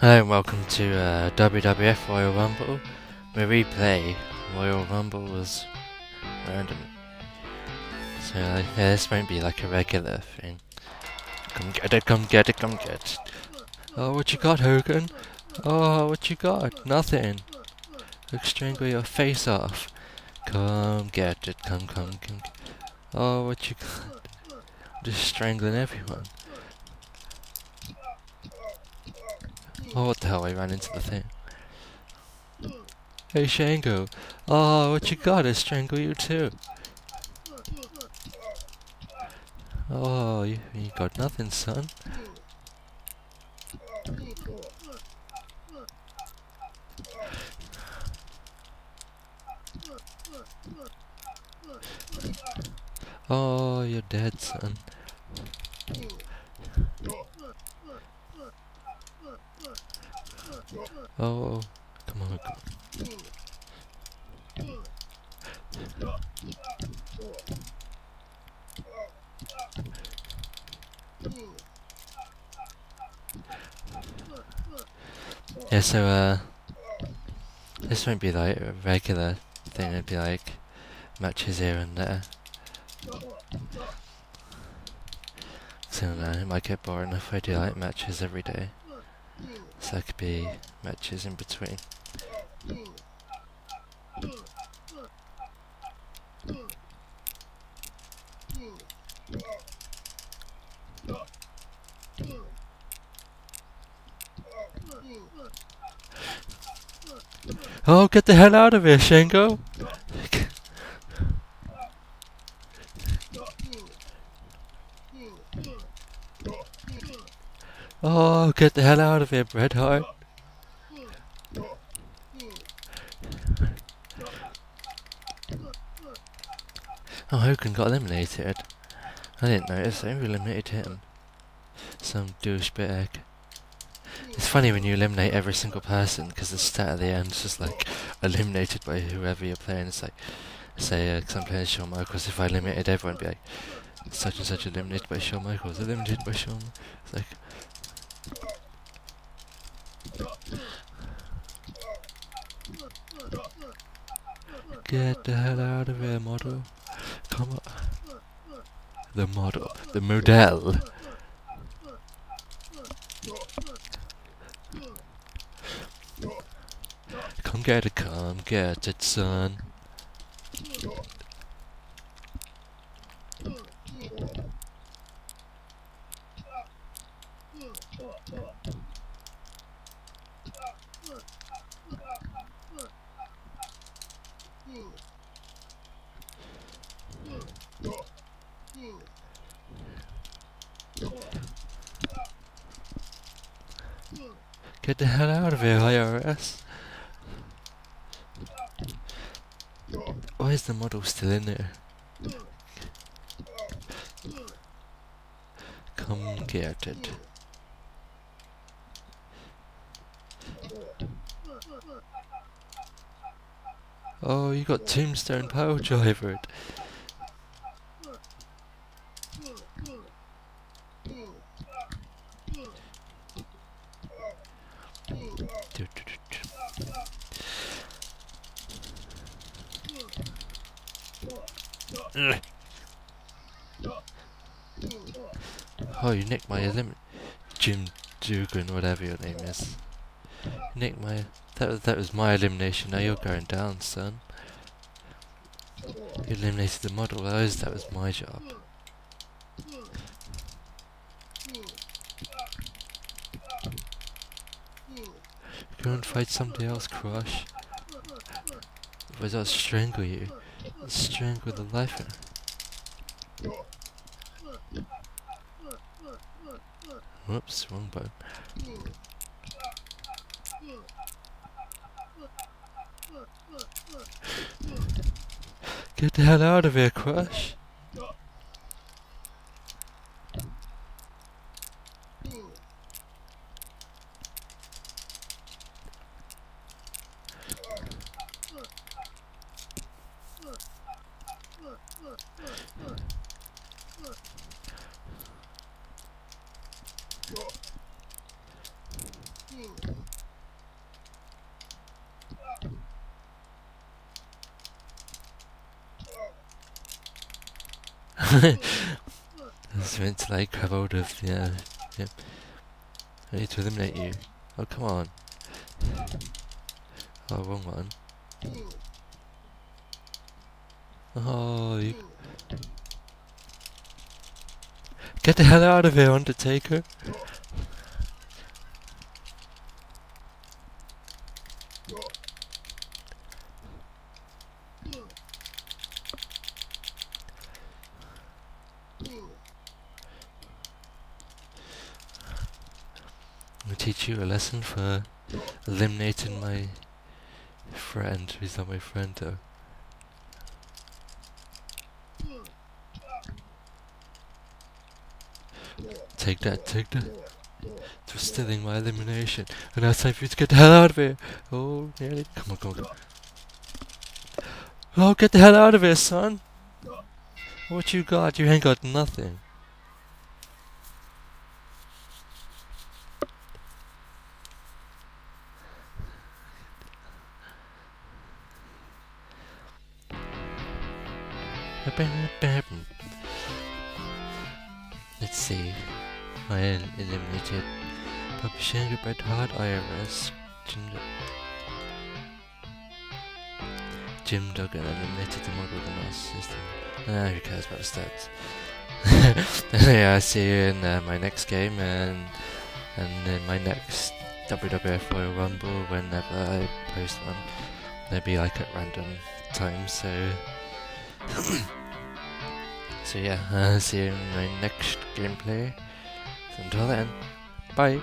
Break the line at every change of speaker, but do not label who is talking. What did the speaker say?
Hello and welcome to uh, WWF Royal Rumble. We replay Royal Rumble was random. So uh, yeah, this won't be like a regular thing. Come get it, come get it, come get it. Oh, what you got, Hogan? Oh, what you got? Nothing. Look, strangle your face off. Come get it, come, come, come. Oh, what you got? Just strangling everyone. Oh, what the hell, I ran into the thing. Hey, Shango. Oh, what you got? I strangle you too. Oh, you, you got nothing, son. Oh, you're dead, son. Oh, come on, come on. Yeah, so, uh, this won't be like a regular thing, it'd be like matches here and there. So, uh, it might get boring if I do like matches every day. So there could be matches in between. Oh, get the hell out of here, Shango! oh, get the hell out of here, Bret Hart! Oh, Hogan got eliminated. I didn't notice, they eliminated him. Some douchebag. It's funny when you eliminate every single person because the stat at the end is just like eliminated by whoever you're playing. It's like, say, uh, I'm playing Shawn Michaels, if I eliminated everyone, be like, such and such eliminated by Shawn Michaels, eliminated by Shawn. It's like, get the hell out of here, model. Come. The model, the model. Come get it, come get it, son. Get the hell out of here, IRS. Why is the model still in there? Come get it. Oh, you got Tombstone Piledriver. Oh, you nicked my elim- Jim Duggan, whatever your name is. You nicked my that was that was my elimination. Now you're going down, son. You eliminated the model. That was that was my job. Go and fight somebody else, Crush. Otherwise I'll strangle you. I'll strangle the life out Whoops, wrong button. Get the hell out of here, Crush! It's meant to like grab hold of yeah. Uh, yep. I need to eliminate you. Oh come on. Oh wrong one. Oh. Get the hell out of here, Undertaker! I'll teach you a lesson for eliminating my friend, who's not my friend though. Take that, take that. For stealing my elimination. And now it's time for you to get the hell out of here. Oh, nearly. Come on, come on, come on. Oh, get the hell out of here, son. What you got? You ain't got nothing. Let's see. I eliminated Publishing Bret Hart IRS. Jim, Jim Duggan eliminated the model of the master system. Ah, who cares about the stats? yeah, I see you in uh, my next game and and in my next WWF Royal Rumble whenever I post one. They'll like at random times, so so yeah, uh, see you in my next gameplay. Until then, bye.